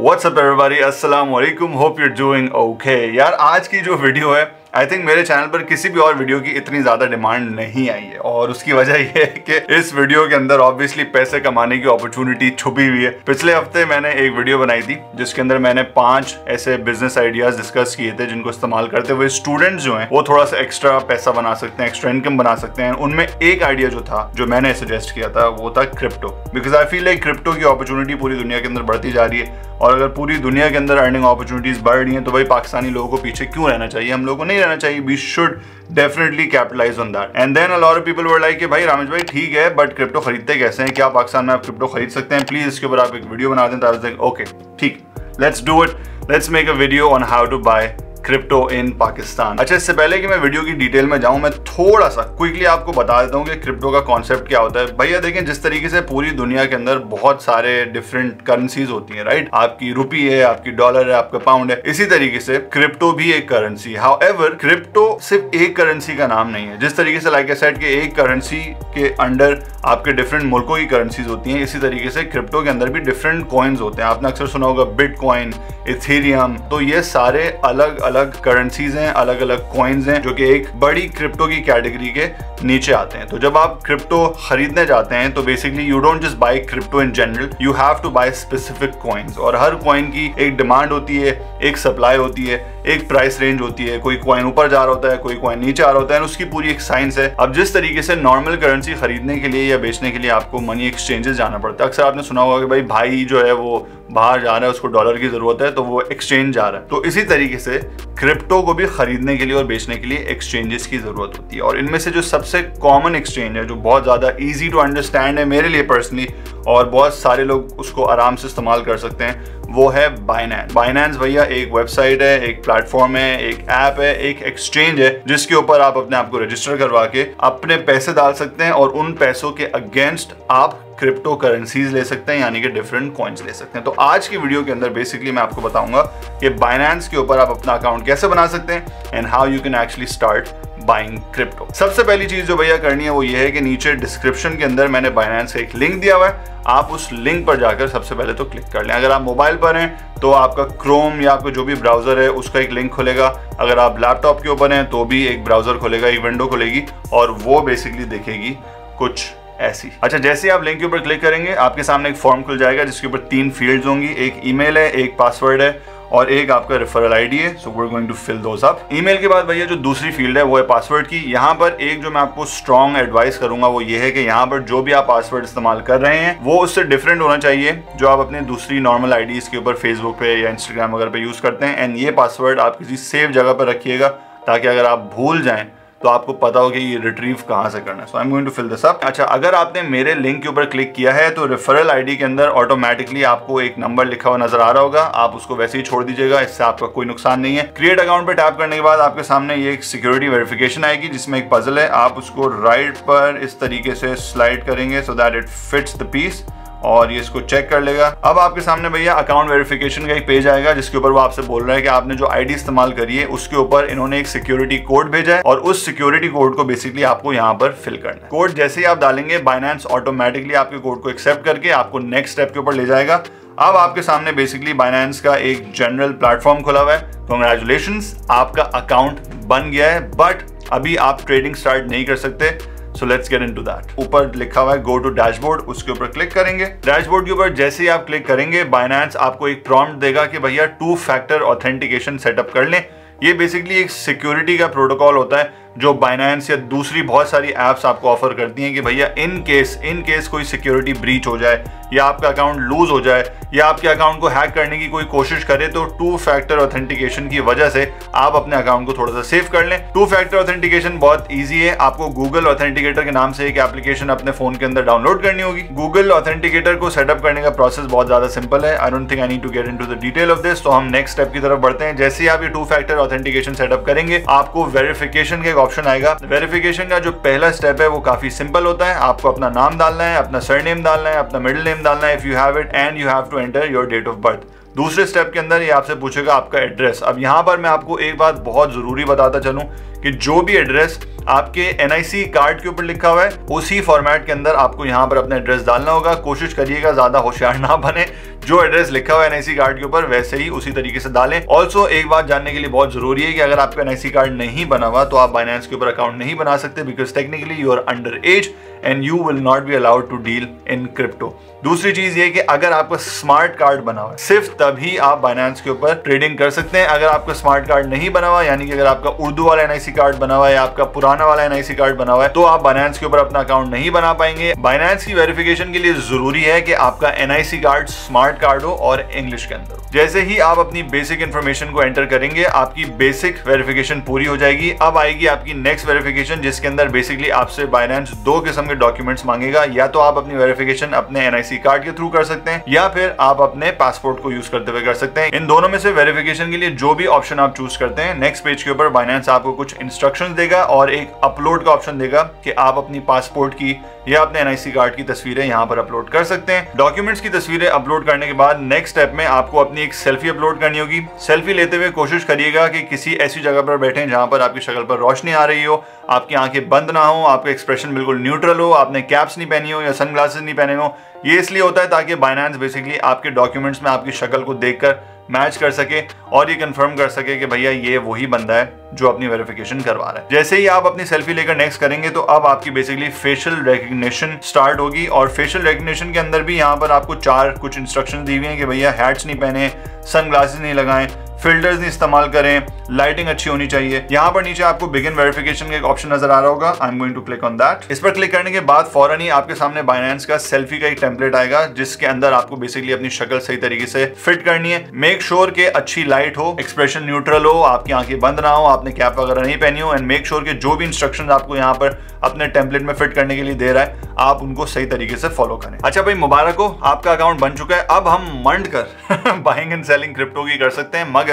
WhatsApp everybody अस्सलाम वालेकुम hope you're doing okay यार आज की जो वीडियो है आई थिंक मेरे चैनल पर किसी भी और वीडियो की इतनी ज़्यादा डिमांड नहीं आई है। और उसकी वजह यह है कि इस वीडियो के अंदर ऑब्वियसली पैसे कमाने की अपॉर्चुनिटी छुपी हुई है। पिछले हफ़्ते मैंने एक वीडियो बनाई थी, जिसके अंदर मैंने पाँच ऐसे बिज़नेस आइडियाज़ डिस्कस किए थे, जिनको इस्तेमाल करते हुए स्टूडेंट्स जो हैं, वो थोड़ा सा एक्स्ट्रा पैसा बना सकते हैं एक्स्ट्रा इनकम बना सकते हैं। उनमें एक आइडिया जो था, जो मैंने सजेस्ट किया था, वो था crypto because I feel like crypto की अपॉर्चुनिटी पूरी दुनिया के अंदर बढ़ती जा रही है। और अगर पूरी दुनिया के अंदर अर्निंग अपॉर्चुनिटीज़ बढ़ रही हैं तो भाई पाकिस्तानी लोगों को पीछे क्यों रहना चाहिए? हम लोगों को नहीं रहना चाहिए. We should definitely capitalize on that and then all of people were like भाई, रामेश भाई, ठीक है बट क्रिप्टो खरीदते कैसे हैं? क्या पाकिस्तान में आप क्रिप्टो खरीद सकते हैं? प्लीज़ इसके ऊपर आप एक वीडियो बना दें. तो ओके ठीक let's do it let's make a video on how to buy crypto in Pakistan अच्छा इससे पहले कि मैं वीडियो की डिटेल में जाऊँ, मैं थोड़ा सा क्विकली आपको बता देता हूँ कि क्रिप्टो का कॉन्सेप्ट क्या होता है। भैया देखें जिस तरीके से पूरी दुनिया के अंदर बहुत सारे डिफरेंट करेंसीज होती हैं राइट आपकी रुपी है, आपकी डॉलर है, आपका पाउंड है। इसी तरीके से क्रिप्टो भी एक करेंसी हाउ एवर क्रिप्टो सिर्फ़ एक करेंसी का नाम नहीं है। जिस तरीके से लाइक सेट के एक करेंसी के अंडर आपके डिफरेंट मुल्कों की करेंसीज होती हैं, इसी तरीके से क्रिप्टो के अंदर भी डिफरेंट कॉइन्स होते हैं। आपने अक्सर सुना होगा बिट कॉइन इथेरियम तो ये सारे अलग अलग करेंसीज हैं अलग अलग कॉइन्स हैं, जो कि एक बड़ी क्रिप्टो की कैटेगरी के नीचे आते हैं। तो जब आप क्रिप्टो खरीदने जाते हैं तो basically you don't just buy crypto in general you have to buy specific coins और हर कॉइन की एक डिमांड होती है, एक सप्लाई होती है एक प्राइस रेंज होती है, कोई कॉइन ऊपर जा रहा होता है, कोई कॉइन नीचे आ रहा होता है उसकी पूरी एक साइंस है। अब जिस तरीके से नॉर्मल करेंसी खरीदने के लिए या बेचने के लिए आपको मनी एक्सचेंजेस जाना पड़ता है। अक्सर आपने सुना होगा कि भाई भाई जो है वो बाहर जा रहा है, उसको डॉलर की ज़रूरत है तो वो एक्सचेंज जा रहा है। तो इसी तरीके से क्रिप्टो को भी खरीदने के लिए और बेचने के लिए एक्सचेंजेस की ज़रूरत होती है। और इनमें से जो सबसे कॉमन एक्सचेंज है, जो बहुत ज़्यादा ईजी टू अंडरस्टैंड है मेरे लिए पर्सनली और बहुत सारे लोग उसको आराम से इस्तेमाल कर सकते हैं वो है बाइनेंस बाइनेंस भैया एक वेबसाइट है, एक प्लेटफॉर्म है, एक ऐप है, एक एक्सचेंज है, जिसके ऊपर आप अपने आप को रजिस्टर करवा के अपने पैसे डाल सकते हैं और उन पैसों के अगेंस्ट आप क्रिप्टो करेंसीज ले सकते हैं, यानी कि डिफरेंट कॉइन्स ले सकते हैं। तो आज की वीडियो के अंदर बेसिकली मैं आपको बताऊँगा कि बाइनेंस के ऊपर आप अपना अकाउंट कैसे बना सकते हैं and how you can actually start buying crypto सबसे पहली चीज़ जो भैया करनी है वो ये है कि नीचे डिस्क्रिप्शन के अंदर मैंने बाइनेंस का एक लिंक दिया हुआ है। आप उस लिंक पर जाकर सबसे पहले तो क्लिक कर लें। अगर आप मोबाइल पर हैं तो आपका क्रोम या आपका जो भी ब्राउज़र है, उसका एक लिंक खुलेगा। अगर आप लैपटॉप के ऊपर हैं तो भी एक ब्राउज़र खुलेगा, एक विंडो खुलेगी और वो बेसिकली देखेगी कुछ ऐसी। अच्छा जैसे आप लिंक के ऊपर क्लिक करेंगे, आपके सामने एक फॉर्म खुल जाएगा, जिसके ऊपर तीन फील्ड्स होंगी। एक ईमेल है, एक पासवर्ड है और एक आपका रेफरल आईडी है so we going to fill those up email के बाद भैया जो दूसरी फ़ील्ड है, वो है पासवर्ड की। यहाँ पर एक जो मैं आपको स्ट्रॉन्ग एडवाइस करूँगा, वो ये है कि यहाँ पर जो भी आप पासवर्ड इस्तेमाल कर रहे हैं, वो उससे डिफरेंट होना चाहिए, जो आप अपने दूसरी नॉर्मल आई के ऊपर फेसबुक पे या इंस्टाग्राम वगैरह पे यूज़ करते हैं। एंड ये पासवर्ड आप किसी सेफ़ जगह पर रखिएगा, ताकि अगर आप भूल जाएँ तो आपको पता हो कि ये रिट्रीव कहाँ से करना है। So I am going to fill this up अच्छा अगर आपने मेरे लिंक के ऊपर क्लिक किया है तो रेफरल आईडी के अंदर ऑटोमेटिकली आपको एक नंबर लिखा हुआ नज़र आ रहा होगा। आप उसको वैसे ही छोड़ दीजिएगा, इससे आपका कोई नुकसान नहीं है। क्रिएट अकाउंट पर टैप करने के बाद आपके सामने ये एक सिक्योरिटी वेरिफिकेशन आएगी, जिसमें एक पजल है। आप उसको राइट पर इस तरीके से स्लाइड करेंगे so that it fits the piece और ये इसको चेक कर लेगा। अब आपके सामने भैया अकाउंट वेरिफिकेशन का एक पेज आएगा, जिसके ऊपर वो आपसे बोल रहा है कि आपने जो आईडी इस्तेमाल करी है, उसके ऊपर इन्होंने एक सिक्योरिटी कोड भेजा है और उस सिक्योरिटी कोड को बेसिकली आपको यहाँ पर फिल करना है। कोड जैसे ही आप डालेंगे बाइनेंस ऑटोमेटिकली आपके कोड को एक्सेप्ट करके आपको नेक्स्ट स्टेप के ऊपर ले जाएगा। अब आपके सामने बेसिकली बाइनेंस का एक जनरल प्लेटफॉर्म खुला हुआ है। कॉन्ग्रेचुलेशन आपका अकाउंट बन गया है बट अभी आप ट्रेडिंग स्टार्ट नहीं कर सकते। So let's get into that ऊपर लिखा हुआ है गो टू डैशबोर्ड उसके ऊपर क्लिक करेंगे। डैशबोर्ड के ऊपर जैसे ही आप क्लिक करेंगे बाइनेंस आपको एक प्रॉम्प्ट देगा कि भैया टू फैक्टर ऑथेंटिकेशन सेटअप कर लें। ये बेसिकली एक सिक्योरिटी का प्रोटोकॉल होता है। जो बाइनेंस या दूसरी बहुत सारी एप्स आपको ऑफ़र करती हैं कि भैया इन केस इन केस कोई सिक्योरिटी ब्रीच हो जाए, या आपका अकाउंट लूज हो जाए, या आपके अकाउंट को हैक करने की कोई कोशिश करे तो टू फैक्टर ऑथेंटिकेशन की वजह से आप अपने अकाउंट को थोड़ा सा सेव कर लें। टू फैक्टर ऑथेंटिकेशन बहुत ईजी है। आपको गूगल ऑथेंटिकेटर के नाम से एक एप्लीकेशन अपने फ़ोन के अंदर डाउनलोड करनी होगी। गूगल ऑथेंटिकेटर को सेटअप करने का प्रोसेस बहुत ज़्यादा सिंपल है। I don't think I need to get into the detail of this तो हम नेक्स्ट स्टेप की तरफ़ बढ़ते हैं। जैसे ही आप ये टू फैक्टर ऑथेंटिकेशन सेटअप करेंगे, आपको वेरिफिकेशन का ऑप्शन आएगा। वेरिफिकेशन का जो पहला स्टेप है, वो काफ़ी सिंपल होता है। आपको अपना नाम डालना है, अपना सरनेम डालना है, अपना मिडिल नेम डालना है if you have it and you have to enter your date of birth दूसरे स्टेप के अंदर ये आपसे पूछेगा आपका एड्रेस अब यहाँ पर मैं आपको एक बात बहुत ज़रूरी बताता चलूँ कि जो भी एड्रेस आपके एनआईसी कार्ड के ऊपर लिखा हुआ है, उसी फॉर्मेट के अंदर आपको यहाँ पर अपना एड्रेस डालना होगा। कोशिश करिएगा ज़्यादा होशियार ना बने। जो एड्रेस लिखा हुआ है एनआईसी कार्ड के ऊपर, वैसे ही उसी तरीके से डालें। ऑल्सो एक बात जानने के लिए बहुत ज़रूरी है कि अगर आपका एनआईसी कार्ड नहीं बना हुआ तो आप बाइनेंस के ऊपर अकाउंट नहीं बना सकते because technically you are under age and you will not be allowed to deal in crypto दूसरी चीज़ ये कि अगर आपका स्मार्ट कार्ड बना हुआ सिर्फ़ तभी आप बाइनेंस के ऊपर ट्रेडिंग कर सकते हैं। अगर आपका स्मार्ट कार्ड नहीं बना हुआ, यानी कि अगर आपका उर्दू वाला एनआईसी कार्ड बना हुआ है आपका पुराना वाला एनआईसी कार्ड बना हुआ है तो आप बाइनेंस के ऊपर अपना अकाउंट नहीं बना पाएँगे। बाइनेंस की वेरिफिकेशन के लिए ज़रूरी है कि आपका एनआईसी कार्ड स्मार्ट कार्ड हो और इंग्लिश के अंदर जैसे ही आप अपनी बेसिक इन्फॉर्मेशन को एंटर करेंगे, आपकी बेसिक वेरिफिकेशन पूरी हो जाएगी। अब आएगी आपकी नेक्स्ट वेरिफिकेशन जिसके अंदर बेसिकली आपसे बाइनेंस दो किस्म के डॉक्यूमेंट्स मांगेगा, या तो आप अपनी वेरिफिकेशन अपने एनआईसी कार्ड के थ्रू कर सकते हैं, या फिर आप अपने पासपोर्ट को यूज़ करते हुए कर सकते हैं। इन दोनों में से वेरिफिकेशन के लिए जो भी ऑप्शन आप चूज़ करते हैं नेक्स्ट पेज के ऊपर बाइनेंस आपको कुछ इंस्ट्रक्शन देगा और एक अपलोड का ऑप्शन देगा कि आप अपनी पासपोर्ट की या अपने एनआईसी कार्ड की तस्वीरें यहाँ पर अपलोड कर सकते हैं। डॉक्यूमेंट्स की तस्वीरें अपलोड करने के बाद नेक्स्ट स्टेप में आपको अपनी एक सेल्फी अपलोड करनी होगी। सेल्फी लेते हुए कोशिश करिएगा कि किसी ऐसी जगह पर बैठे जहाँ पर आपकी शक्ल पर रोशनी आ रही हो, आपकी आँखें बंद ना हो, आपका एक्सप्रेशन बिल्कुल न्यूट्रल हो आपने कैप्स नहीं पहनी हो या सन नहीं पहने हो। ये इसलिए होता है ताकि बाइनांस बेसिकली आपके डॉक्यूमेंट्स में आपकी शक्ल को देखकर मैच कर सके और ये कंफर्म कर सके कि भैया ये वही बंदा है जो अपनी वेरिफिकेशन करवा रहा है। जैसे ही आप अपनी सेल्फी लेकर नेक्स्ट करेंगे तो अब आपकी बेसिकली फेशियल रिकग्निशन स्टार्ट होगी और फेशियल रिकग्निशन के अंदर भी यहाँ पर आपको चार कुछ इंस्ट्रक्शन दी हुई हैं कि भैया हैट्स नहीं पहने सन नहीं लगाएँ फिल्टर्स नहीं इस्तेमाल करें लाइटिंग अच्छी होनी चाहिए। यहाँ पर नीचे आपको बिगिन वेरिफिकेशन का एक ऑप्शन नज़र आ रहा होगा। I am going to click on that इस पर क्लिक करने के बाद फ़ौरन ही आपके सामने बाइनेंस का सेल्फी का एक टेम्पलेट आएगा, जिसके अंदर आपको बेसिकली अपनी शक्ल सही तरीके से फिट करनी है। मेक श्योर sure के अच्छी लाइट हो एक्सप्रेशन न्यूट्रल हो, आपकी आँखें बंद ना हो, आपने कैप वगैरह नहीं पहनी हो एंड मेक श्योर के जो भी इंस्ट्रक्शन आपको यहाँ पर अपने टेम्पलेट में फिट करने के लिए दे रहा है, आप उनको सही तरीके से फॉलो करें। अच्छा भाई, मुबारक हो, आपका अकाउंट बन चुका है। अब हम मंड कर बाइंग एंड सेलिंग क्रिप्टो की कर सकते हैं, मगर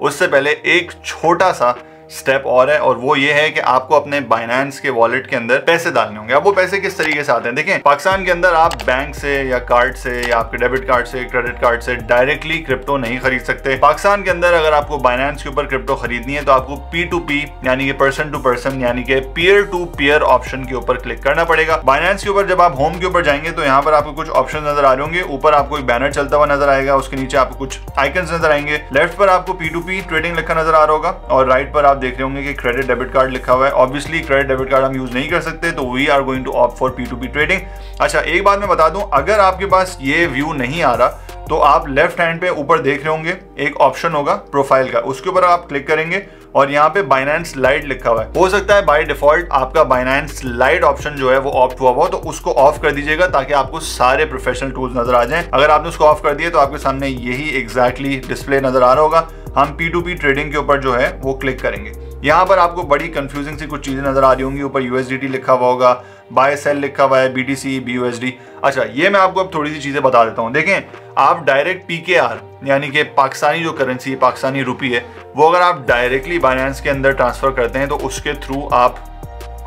उससे पहले एक छोटा सा स्टेप और है और वो ये है कि आपको अपने बाइनेंस के वॉलेट के अंदर पैसे डालने होंगे। अब वो पैसे किस तरीके से आते हैं? देखें पाकिस्तान के अंदर आप बैंक से या कार्ड से या आपके डेबिट कार्ड से क्रेडिट कार्ड से डायरेक्टली क्रिप्टो नहीं खरीद सकते। पाकिस्तान के अंदर अगर आपको बाइनेंस के ऊपर क्रिप्टो खरीदनी है तो आपको पी टू पी यानी कि पर्सन टू पर्सन यानी कि पियर टू पियर ऑप्शन के ऊपर क्लिक करना पड़ेगा। बाइनेंस के ऊपर जब आप होम के ऊपर जाएँगे तो यहाँ पर आपको कुछ ऑप्शन नज़र आ रहे होंगे। ऊपर आपको एक बैनर चलता हुआ नज़र आएगा, उसके नीचे आपको कुछ आइकन नज़र आएँगे। लेफ़्ट पर आपको पी टू पी ट्रेडिंग लिखा नज़र आ रहा होगा और राइट पर आप देख रहे होंगे कि क्रेडिट डेबिट कार्ड लिखा हुआ है। ऑब्वियसली क्रेडिट डेबिट कार्ड हम यूज़ नहीं कर सकते तो we are going to opt for P two P trading अच्छा एक बात मैं बता दूँ, अगर आपके पास ये व्यू नहीं आ रहा तो आप लेफ़्ट हैंड पे ऊपर देख रहे होंगे, एक ऑप्शन होगा प्रोफ़ाइल का। उसके ऊपर आप क्लिक करेंगे और यहाँ पे बाइनेंस लाइट लिखा हुआ है। हो सकता है बाय डिफ़ॉल्ट आपका बाइनेंस लाइट ऑप्शन जो है वो ऑफ़ हुआ हुआ तो उसको ऑफ़ कर दीजिएगा ताकि आपको सारे प्रोफेशनल टूल्स नज़र आ जाएँ। अगर आपने उसको ऑफ़ कर दिया तो आपके सामने यही एग्जैक्टली डिस्प्ले नज़र आ रहा होगा। हम पी ट्रेडिंग के ऊपर जो है, वो क्लिक करेंगे। यहाँ पर आपको बड़ी कंफ्यूजिंग सी कुछ चीज़ें नज़र आ रही होंगी। ऊपर यूएसडीटी लिखा हुआ होगा बाय सेल लिखा हुआ है बीटीसी बीयूएसडी अच्छा ये मैं आपको अब थोड़ी सी चीज़ें बता देता हूँ। देखें, आप डायरेक्ट पीकेआर यानी कि पाकिस्तानी जो करेंसी है पाकिस्तानी रुपी है, वो अगर आप डायरेक्टली बाइनेंस के अंदर ट्रांसफ़र करते हैं तो उसके थ्रू आप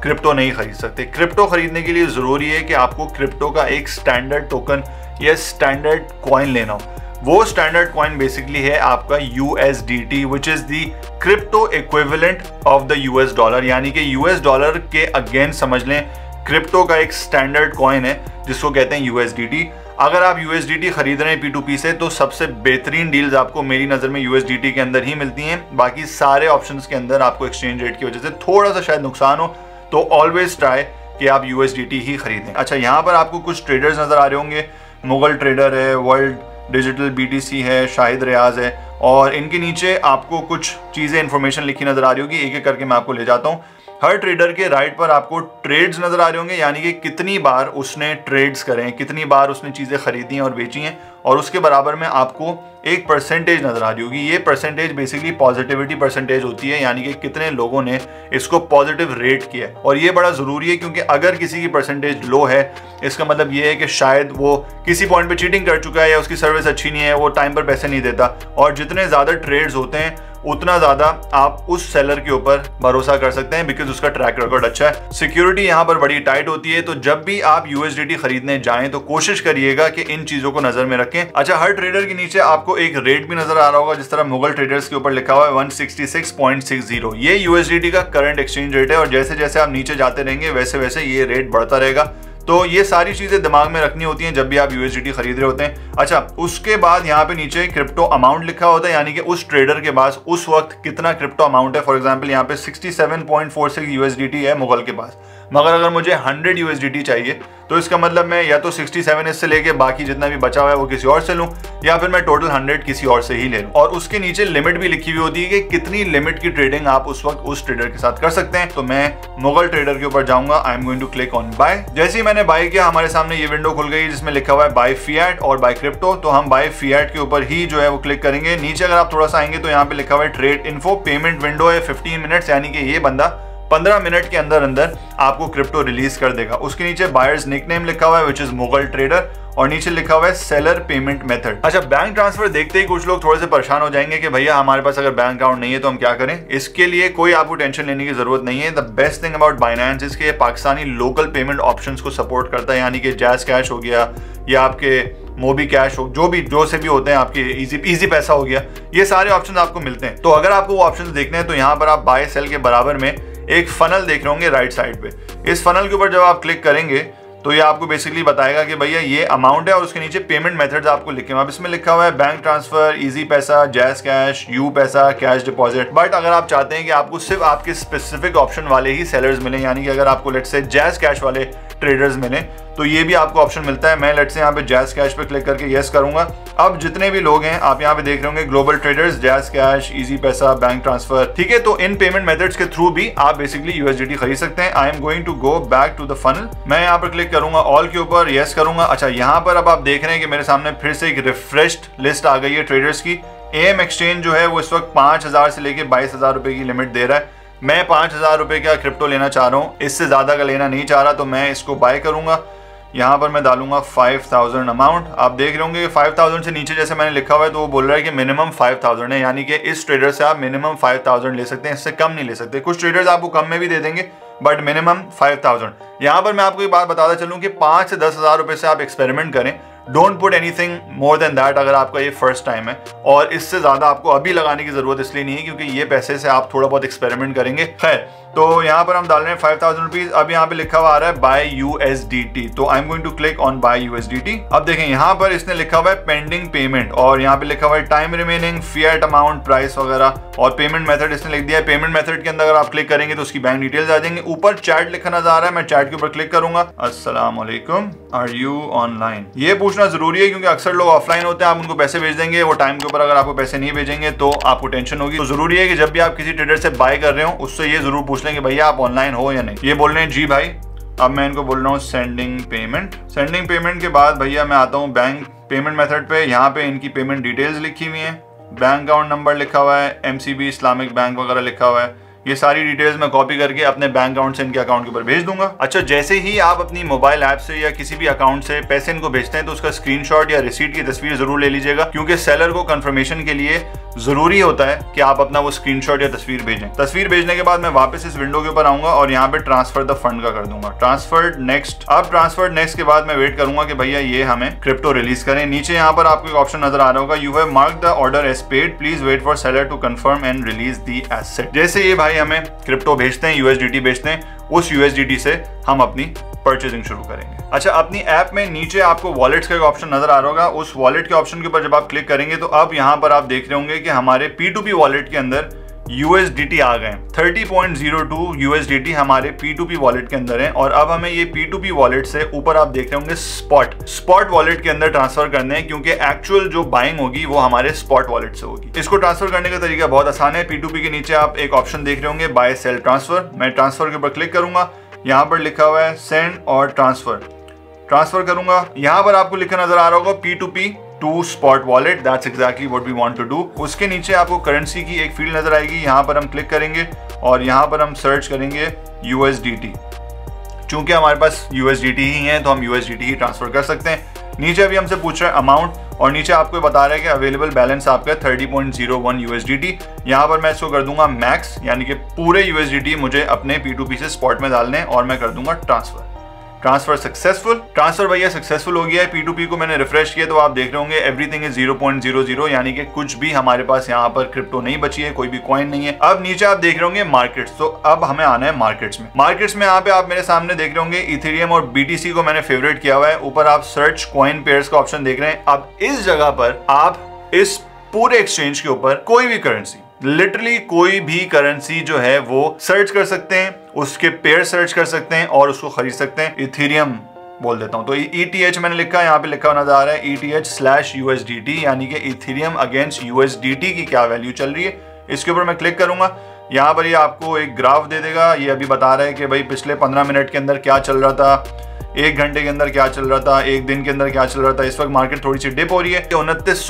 क्रिप्टो नहीं खरीद सकते। क्रिप्टो खरीदने के लिए ज़रूरी है कि आपको क्रिप्टो का एक स्टैंडर्ड टोकन या स्टैंडर्ड कॉइन लेना हो। वो स्टैंडर्ड कॉइन बेसिकली है आपका U S D T which is the crypto equivalent of the US dollar यानी कि यूएस डॉलर के अगेंस्ट समझ लें क्रिप्टो का एक स्टैंडर्ड कॉइन है, जिसको कहते हैं यूएसडीटी अगर आप यूएसडीटी खरीद रहे हैं पी से तो सबसे बेहतरीन डील्स आपको मेरी नज़र में यूएसडीटी के अंदर ही मिलती हैं। बाकी सारे ऑप्शंस के अंदर आपको एक्सचेंज रेट की वजह से थोड़ा सा शायद नुकसान हो तो ऑलवेज ट्राई कि आप यूएसडीटी ही खरीदें। अच्छा यहाँ पर आपको कुछ ट्रेडर्स नज़र आ रहे होंगे। मुगल ट्रेडर है वर्ल्ड डिजिटल बीटीसी है, शाहिद रियाज है, और इनके नीचे आपको कुछ चीज़ें इन्फॉर्मेशन लिखी नज़र आ रही होगी। एक एक करके मैं आपको ले जाता हूँ। हर ट्रेडर के राइट पर आपको ट्रेड्स नज़र आ रहे होंगे, यानी कि कितनी बार उसने ट्रेड्स करें कितनी बार उसने चीज़ें खरीदी हैं और बेची हैं, और उसके बराबर में आपको एक परसेंटेज नज़र आ रही होगी। ये परसेंटेज बेसिकली पॉजिटिविटी परसेंटेज होती है, यानी कि कितने लोगों ने इसको पॉजिटिव रेट किया है। और ये बड़ा ज़रूरी है, क्योंकि अगर किसी की परसेंटेज लो है, इसका मतलब ये है कि शायद वो किसी पॉइंट पे चीटिंग कर चुका है या उसकी सर्विस अच्छी नहीं है, वो टाइम पर पैसे नहीं देता। और जितने ज़्यादा ट्रेड्स होते हैं उतना ज़्यादा आप उस सेलर के ऊपर भरोसा कर सकते हैं बिकॉज़ उसका ट्रैक रिकॉर्ड अच्छा है। सिक्योरिटी यहाँ पर बड़ी टाइट होती है तो जब भी आप यूएसडीटी खरीदने जाए तो कोशिश करिएगा कि इन चीज़ों को नज़र में रखें। अच्छा हर ट्रेडर के नीचे आपको एक रेट भी नज़र आ रहा होगा, जिस तरह मुगल ट्रेडर्स के ऊपर लिखा हुआ है 166.60 ये यूएसडीटी का करंट एक्सचेंज रेट है, और जैसे जैसे आप नीचे जाते रहेंगे वैसे वैसे ये रेट बढ़ता रहेगा। तो ये सारी चीज़ें दिमाग में रखनी होती हैं जब भी आप यूएसडीटी खरीद रहे होते हैं। अच्छा उसके बाद यहाँ पे नीचे क्रिप्टो अमाउंट लिखा होता है, यानी कि उस ट्रेडर के पास उस वक्त कितना क्रिप्टो अमाउंट है। फॉर एग्ज़ाम्पल यहाँ पे 67.46 यूएसडीटी है मुगल के पास। मगर अगर मुझे 100 यूएसडीटी चाहिए तो इसका मतलब मैं या तो 67 इससे लेके बाकी जितना भी बचा हुआ है वो किसी और से लूँ, या फिर मैं टोटल 100 किसी और से ही ले लूँ। और उसके नीचे लिमिट भी लिखी हुई होती है कि कितनी लिमिट की ट्रेडिंग आप उस वक्त उस ट्रेडर के साथ कर सकते हैं। तो मैं मुगल ट्रेडर के ऊपर जाऊँगा। I am going to click on buy जैसे ही मैंने बाय किया, हमारे सामने ये विंडो खुल गई जिसमें लिखा हुआ है बाय फियाट और बाय क्रिप्टो तो हम बाय फियाट के ऊपर ही जो है वो क्लिक करेंगे। नीचे अगर आप थोड़ा सा आएँगे तो यहाँ पे लिखा हुआ है ट्रेड इन्फो पेमेंट विंडो है फिफ्टीन मिनट्स यानी कि ये बंदा पंद्रह मिनट के अंदर अंदर आपको क्रिप्टो रिलीज़ कर देगा। उसके नीचे बायर्स निकनेम लिखा हुआ है विच इज़ मुगल ट्रेडर और नीचे लिखा हुआ है सेलर पेमेंट मेथड अच्छा बैंक ट्रांसफ़र देखते ही कुछ लोग थोड़े से परेशान हो जाएँगे कि भैया हमारे पास अगर बैंक अकाउंट नहीं है तो हम क्या करें? इसके लिए कोई आपको टेंशन लेने की ज़रूरत नहीं है। The best thing about Binance इसके पाकिस्तानी लोकल पेमेंट ऑप्शन को सपोर्ट करता है, यानी कि जैस कैश हो गया, या आपके मोबी कैश हो, जो भी, जो से भी होते हैं आपके इजी इजी पैसा हो गया, ये सारे ऑप्शन आपको मिलते हैं। तो अगर आपको वो ऑप्शन देखने हैं तो यहाँ पर आप बाय सेल के बराबर में एक फनल देख रहे होंगे राइट साइड पे। इस फनल के ऊपर जब आप क्लिक करेंगे तो ये आपको बेसिकली बताएगा कि भैया ये अमाउंट है और उसके नीचे पेमेंट मेथड्स आपको लिखे हुए अब इसमें लिखा हुआ है bank transfer Easypaisa JazzCash UPaisa cash deposit but अगर आप चाहते हैं कि आपको सिर्फ़ आपके स्पेसिफिक ऑप्शन वाले ही सेलर्स मिले, यानी कि अगर आपको लेट से जैस कैश वाले ट्रेडर्स मिले तो ये भी आपको ऑप्शन मिलता है। मैं लेट से यहाँ पे जैस कैश पे क्लिक करके येस करूँगा। अब जितने भी लोग हैं, आप यहाँ पे देख रहे होंगे global traders JazzCash Easypaisa bank transfer ठीक है तो इन पेमेंट मेथड्स के थ्रू भी आप बेसिकली यूएसडीटी खरीद सकते हैं। I am going to go back to the funnel मैं यहाँ पर क्लिक करूँगा ऑल के ऊपर येस करूँगा। अच्छा यहाँ पर अब आप देख रहे हैं कि मेरे सामने फिर से एक रिफ्रेश्ड लिस्ट आ गई है ट्रेडर्स की। एम एक्सचेंज जो है, वो इस वक्त पाँच से लेके बाईस रुपए की लिमिट दे रहा है। मैं पाँच हज़ार रुपए का क्रिप्टो लेना चाह रहा हूँ। इससे ज़्यादा का लेना नहीं चाह रहा तो मैं इसको बाय करूँगा। यहाँ पर मैं डालूँगा फाइव थाउज़ेंड अमाउंट आप देख रहे होंगे फाइव थाउज़ेंड से नीचे जैसे मैंने लिखा हुआ है तो वो बोल रहा है कि मिनिमम फाइव थाउज़ेंड है, यानी कि इस ट्रेडर से आप मिनिमम फाइव थाउज़ेंड ले सकते हैं, इससे कम नहीं ले सकते। कुछ ट्रेडर्स आपको कम में भी दे देंगे बट मिनिमम फाइव थाउज़ेंड यहाँ पर मैं आपको ये बात बताता चलूँ कि पाँच से दस हज़ार रुपये से आप एक्सपेरिमेंट करें। Don't put anything more than that अगर आपका ये फ़र्स्ट टाइम है। और इससे ज़्यादा आपको अभी लगाने की ज़रूरत इसलिए नहीं है क्योंकि ये पैसे से आप थोड़ा बहुत एक्सपेरिमेंट करेंगे। खैर तो यहाँ पर हम डाल रहे हैं फाइव थाउज़ेंड रुपीज़ अब यहाँ पे लिखा हुआ आ रहा है buy U S D T तो I am going to click on buy U S D T अब देखें, यहाँ पर इसने लिखा हुआ है पेंडिंग पेमेंट और यहाँ पे लिखा हुआ है time remaining fiat amount price वगैरह। और पेमेंट मेथड इसने लिख दिया है। पेमेंट मेथड के अंदर अगर आप क्लिक करेंगे तो उसकी बैंक डिटेल्स आ जाएँगे। ऊपर चैट लिखा नज़र आ रहा है, मैं चैट के ऊपर क्लिक करूँगा। असलम आर यू ऑनलाइन ये पूछना ज़रूरी है क्योंकि अक्सर लोग ऑफलाइन होते हैं, आप उनको पैसे भेज देंगे, वो टाइम के ऊपर अगर आपको पैसे नहीं भेजेंगे तो आपको टेंशन होगी। तो ज़रूरी है कि जब भी आप किसी ट्रेडर से बाय कर रहे हो, उससे ये ज़रूर पूछ लेंगे भैया आप ऑनलाइन ऑनलाइन हो या नहीं। ये बोल रहे हैं, जी भाई, अब मैं इनको बोल रहा हूँ सेंडिंग पेमेंट सेंडिंग पेमेंट के बाद भैया मैं आता हूँ बैंक पेमेंट मेथड पे। यहाँ पे इनकी पेमेंट डिटेल्स लिखी हुई है। बैंक अकाउंट नंबर लिखा हुआ है एमसीबी इस्लामिक बैंक वगैरह लिखा हुआ है। ये सारी डिटेल्स मैं कॉपी करके अपने बैंक अकाउंट से इनके अकाउंट के ऊपर भेज दूँगा। अच्छा जैसे ही आप अपनी मोबाइल ऐप से या किसी भी अकाउंट से पैसे इनको भेजते हैं तो उसका स्क्रीनशॉट या रिसीट की तस्वीर ज़रूर ले लीजिएगा, क्योंकि सेलर को कंफर्मेशन के लिए ज़रूरी होता है कि आप अपना वो स्क्रीनशॉट या तस्वीर भेजें। तस्वीर भेजने के बाद मैं वापस इस विंडो के ऊपर आऊँगा और यहाँ पे ट्रांसफ़र द फंड का कर दूँगा। ट्रांसफ़र नेक्स्ट अब ट्रांसफ़र नेक्स्ट के बाद मैं वेट करूँगा कि भैया ये हमें क्रिप्टो रिलीज़ करें। नीचे यहाँ पर आपको एक ऑप्शन नज़र आ रहा होगा you have mark the order as paid please wait for seller to confirm and release the asset जैसे ये भाई हमें क्रिप्टो भेजते हैं यूएसडीटी भेजते हैं, उस यूएसडीटी से हम अपनी परचेजिंग शुरू करेंगे। अच्छा अपनी ऐप में नीचे आपको वॉलेट्स का एक ऑप्शन नज़र आ रहा होगा। उस वॉलेट के ऑप्शन के ऊपर जब आप क्लिक करेंगे तो अब यहाँ पर आप देख रहे होंगे कि हमारे पी टू पी वॉलेट के अंदर यूएसडीटी आ गए 30.02 यूएसडीटी हमारे P2P वॉलेट के अंदर है और अब हमें ये P2P वॉलेट से ऊपर आप देख रहे होंगे स्पॉट स्पॉट वॉलेट के अंदर ट्रांसफ़र करने हैं क्योंकि एक्चुअल जो बाइंग होगी वो हमारे स्पॉट वॉलेट से होगी। इसको ट्रांसफ़र करने का तरीका बहुत आसान है। P2P के नीचे आप एक ऑप्शन देख रहे होंगे बाय सेल ट्रांसफ़र मैं ट्रांसफ़र के ऊपर क्लिक करूँगा। यहाँ पर लिखा हुआ है सेंड और ट्रांसफ़र ट्रांसफ़र करूँगा। यहाँ पर आपको लिखा नज़र आ रहा होगा P two P to spot wallet that's exactly what we want to do उसके नीचे आपको करेंसी की एक फ़ील्ड नज़र आएगी। यहाँ पर हम क्लिक करेंगे और यहाँ पर हम सर्च करेंगे यू एस डी यूएसडीटी चूँकि हमारे पास यू एस डी यूएसडीटी ही है तो हम यू एस डी यूएसडीटी ही ट्रांसफ़र कर सकते हैं। नीचे अभी हमसे पूछ रहा है अमाउंट और नीचे आपको बता रहा है कि अवेलेबल बैलेंस आपका thirty point zero one U S D USDT यहाँ पर मैं इसको कर दूँगा मैक्स यानी कि पूरे यू एस डी यूएसडीटी मुझे अपने पी टू पी से स्पॉट में डालने और मैं कर दूँगा ट्रांसफ़र ट्रांसफ़र सक्सेसफुल, ट्रांसफ़र भैया सक्सेसफुल हो गया है। पी को मैंने रिफ्रेश किया तो आप देख रहे होंगे everything is zero point zero zero यानी कि कुछ भी हमारे पास यहाँ पर क्रिप्टो नहीं बची है, कोई भी कॉइन नहीं है। अब नीचे आप देख रहे होंगे मार्केट्स तो अब हमें आना है मार्केट्स में। मार्केट्स में यहाँ पे आप मेरे सामने देख रहे होंगे इथेरियम और बीटीसी को मैंने फेवरेट किया हुआ है। ऊपर आप सर्च कॉइन पेयर्स का ऑप्शन देख रहे हैं। अब इस जगह पर आप इस पूरे एक्सचेंज के ऊपर कोई भी करेंसी लिटरली कोई भी करेंसी जो है वो सर्च कर सकते हैं, उसके पेयर सर्च कर सकते हैं और उसको खरीद सकते हैं। इथीरियम बोल देता हूँ। तो ई टी एच मैंने लिखा है, यहाँ पे लिखा हुआ नज़र आ रहा है ई टी स्लैश यूएसडीटी यानी कि इथीरियम अगेंस्ट यूएसडीटी की क्या वैल्यू चल रही है। इसके ऊपर मैं क्लिक करूँगा। यहाँ पर ये आपको एक ग्राफ दे देगा। ये अभी बता रहा है कि भाई पिछले पंद्रह मिनट के अंदर क्या चल रहा था, एक घंटे के अंदर क्या चल रहा था, एक दिन के अंदर क्या चल रहा था। इस वक्त मार्केट थोड़ी सी डिप हो रही है। उनतीस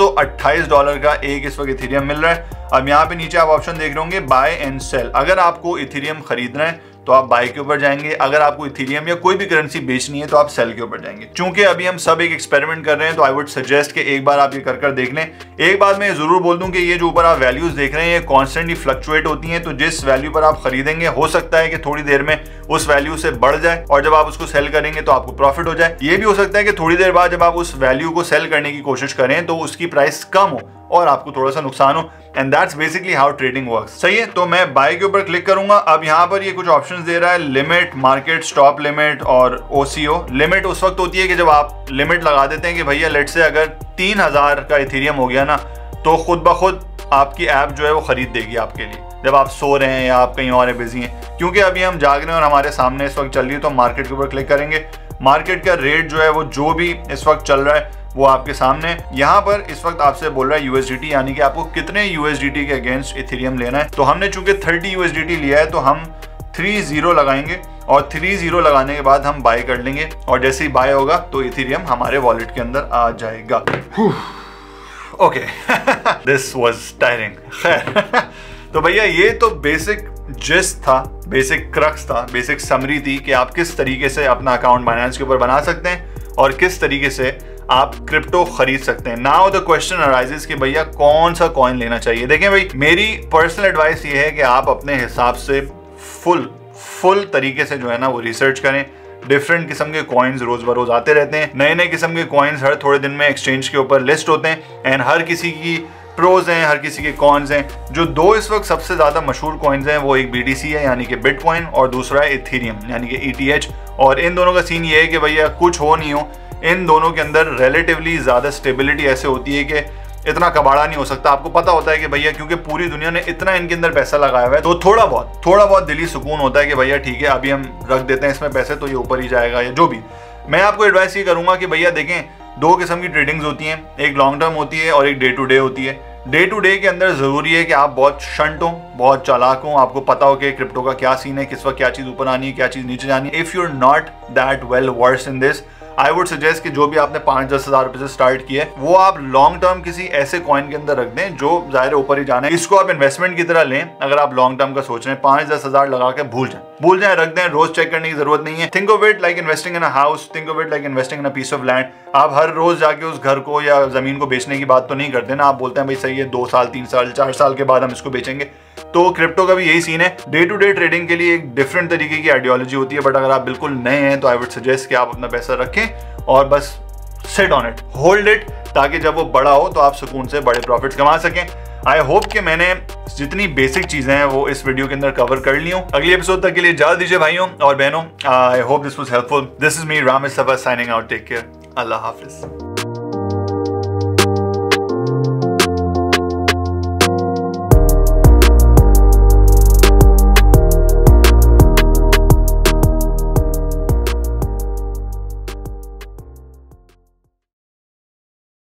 डॉलर का एक इस वक्त इथीरियम मिल रहा है। अब यहाँ पे नीचे आप ऑप्शन देख रहे होंगे बाय एंड सेल अगर आपको इथीरियम खरीदना है तो आप बाय के ऊपर जाएँगे। अगर आपको इथीरियम या कोई भी करेंसी बेचनी है तो आप सेल के ऊपर जाएँगे। क्योंकि अभी हम सब एक एक्सपेरिमेंट कर रहे हैं तो आई वुड सजेस्ट कि एक बार आप ये कर कर देख लें। एक बात मैं ज़रूर बोल दूँ कि ये जो ऊपर आप वैल्यूज़ देख रहे हैं, ये कॉन्स्टेंटली फ्लक्चुएट होती हैं तो जिस वैल्यू पर आप खरीदेंगे, हो सकता है कि थोड़ी देर में उस वैल्यू से बढ़ जाए और जब आप उसको सेल करेंगे तो आपको प्रॉफिट हो जाए। ये भी हो सकता है कि थोड़ी देर बाद जब आप उस वैल्यू को सेल करने की कोशिश करें तो उसकी प्राइस कम हो। और आपको थोड़ा सा नुकसान हो। And that's basically how trading work सही है? तो मैं बाय के ऊपर क्लिक करूँगा। अब यहाँ पर ये कुछ ऑप्शन दे रहा है। लिमिट मार्केट स्टॉप लिमिट और ओसीओ लिमिट उस वक्त होती है कि जब आप लिमिट लगा देते हैं कि भैया लेट से अगर तीन हज़ार का इथीरियम हो गया ना तो खुद ब खुद आपकी ऐप जो है वो खरीद देगी आपके लिए। जब आप सो रहे हैं या आप कहीं और बिज़ी हैं। क्योंकि अभी हम जाग रहे हैं और हमारे सामने इस वक्त चल रही है तो मार्केट के ऊपर क्लिक करेंगे। मार्केट का रेट जो है वो जो भी इस वक्त चल रहा है वो आपके सामने। यहाँ पर इस वक्त आपसे बोल रहा है यूएसडीटी यानी कि आपको कितने यूएसडीटी के अगेंस्ट इथेरियम लेना है। तो हमने चूँकि थर्टी यूएसडीटी लिया है तो हम थ्री ज़ीरो लगाएँगे और थ्री ज़ीरो लगाने के बाद हम बाय कर लेंगे। और जैसे ही बाय होगा तो इथेरियम हमारे वॉलेट के अंदर आ जाएगा। ओके दिस वाज टायरिंग तो भैया, ये तो बेसिक जिस था बेसिक क्रक्स था बेसिक समरी थी कि आप किस तरीके से अपना अकाउंट बाइनेंस के ऊपर बना सकते हैं और किस तरीके से आप क्रिप्टो खरीद सकते हैं। नाउ द क्वेश्चन अराइजेस कि भैया कौन सा कॉइन लेना चाहिए? देखें भाई, मेरी पर्सनल एडवाइस ये है कि आप अपने हिसाब से फुल फुल तरीके से जो है ना वो रिसर्च करें। डिफरेंट किस्म के कॉइन्स रोज बरोज आते रहते हैं। नए नए किस्म के कॉइन्स हर थोड़े दिन में एक्सचेंज के ऊपर लिस्ट होते हैं। एंड हर किसी की प्रोज हैं, हर किसी के कॉइन्स हैं। जो दो इस वक्त सबसे ज़्यादा मशहूर कॉइन्स हैं, वो एक बी है, यानी कि बिटकॉइन और दूसरा है इथीरियम यानी कि ई e और इन दोनों का सीन ये है कि भैया कुछ हो नहीं हो। इन दोनों के अंदर रिलेटिवली ज़्यादा स्टेबिलिटी ऐसे होती है कि इतना कबाड़ा नहीं हो सकता। आपको पता होता है कि भैया, क्योंकि पूरी दुनिया ने इतना इनके अंदर पैसा लगाया हुआ है तो थोड़ा बहुत थोड़ा बहुत दिली सुकून होता है कि भैया, ठीक है, अभी हम रख देते हैं इसमें पैसे तो ये ऊपर ही जाएगा या जो भी। मैं आपको एडवाइस ये करूँगा कि भैया, देखें, दो किस्म की ट्रेडिंग्स होती हैं। एक लॉन्ग टर्म होती है और एक डे टू डे होती है। डे टू डे के अंदर ज़रूरी है कि आप बहुत शंट हो, बहुत चालाक हो। आपको पता हो कि क्रिप्टो का क्या सीन है, किस वक्त क्या चीज़ ऊपर आनी है, क्या चीज़ नीचे जानी है। If you are not that well versed in this I would suggest कि जो भी आपने पाँच दस हज़ार रुपए से स्टार्ट किया वो आप लॉन्ग टर्म किसी ऐसे कॉइन के अंदर रख दें जो ज़ाहिर ऊपर ही जाना। है इसको आप इन्वेस्टमेंट की तरह लें, अगर आप लॉन्ग टर्म का सोच रहे हैं, पाँच दस हज़ार लगा के भूल जाए। भूल जाए, रख दें, रोज चेक करने की ज़रूरत नहीं है। Think of it like investing in house think of it like investing in piece of land आप हर रोज जाके उस घर को या ज़मीन को बेचने की बात तो नहीं करते ना। आप बोलते हैं, भाई सही है, दो साल, तीन साल, चार साल के बाद हम इसको बेचेंगे। तो क्रिप्टो का भी यही सीन है। डे टू डे ट्रेडिंग के लिए एक डिफरेंट तरीके की आइडियोलॉजी होती है बट अगर आप बिल्कुल नए हैं तो आई वुड सजेस्ट कि आप अपना पैसा रखें और बस set on it hold it ताकि जब वो बड़ा हो तो आप सुकून से बड़े प्रॉफिट कमा सकें। आई होप कि मैंने जितनी बेसिक चीज़ें हैं, वो इस वीडियो के अंदर कवर कर ली हूँ। अगले एपिसोड तक के लिए इजाज़त दीजिए भाइयों और बहनों I hope this was helpful this is me Ram signing out take care अल्लाह हाफिज़।